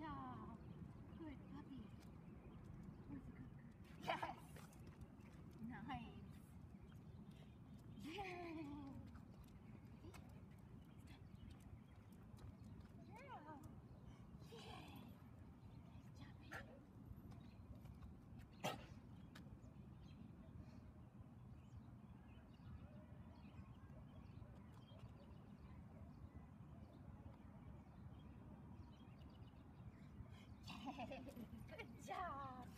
야 Good job.